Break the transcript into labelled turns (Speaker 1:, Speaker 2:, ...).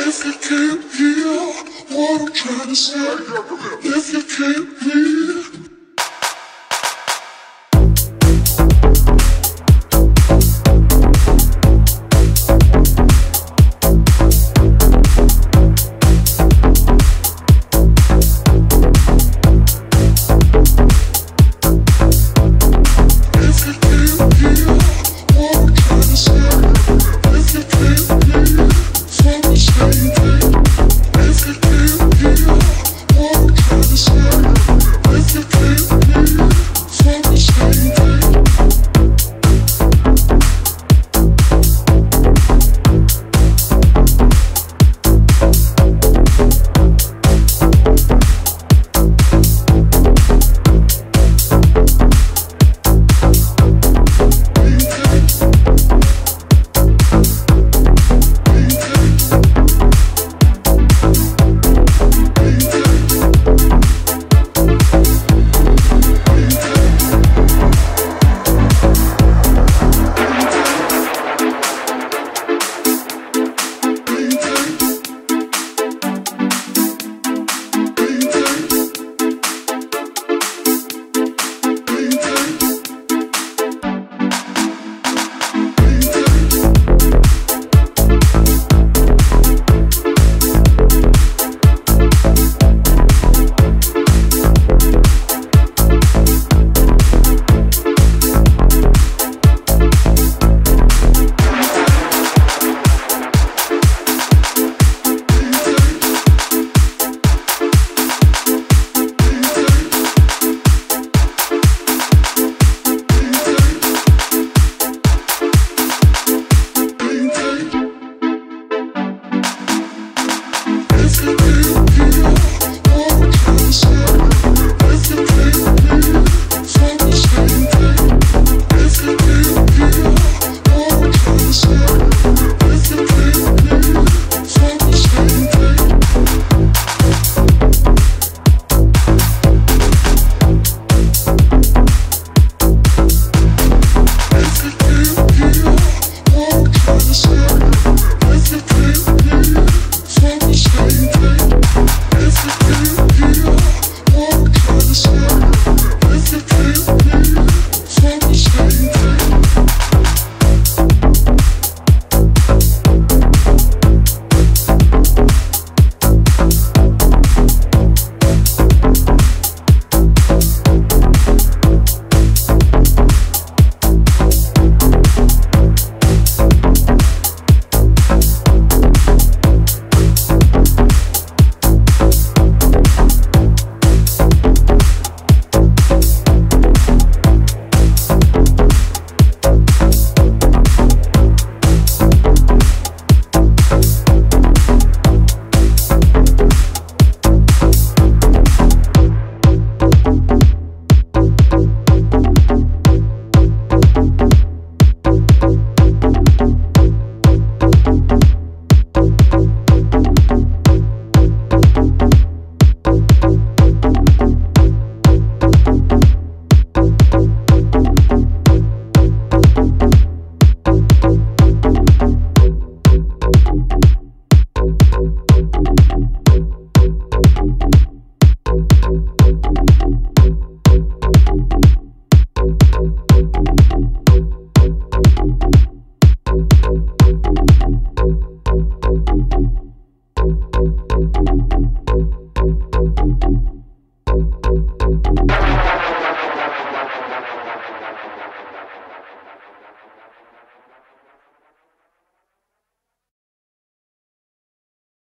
Speaker 1: If you can't hear what I'm trying to say, if you can't hear.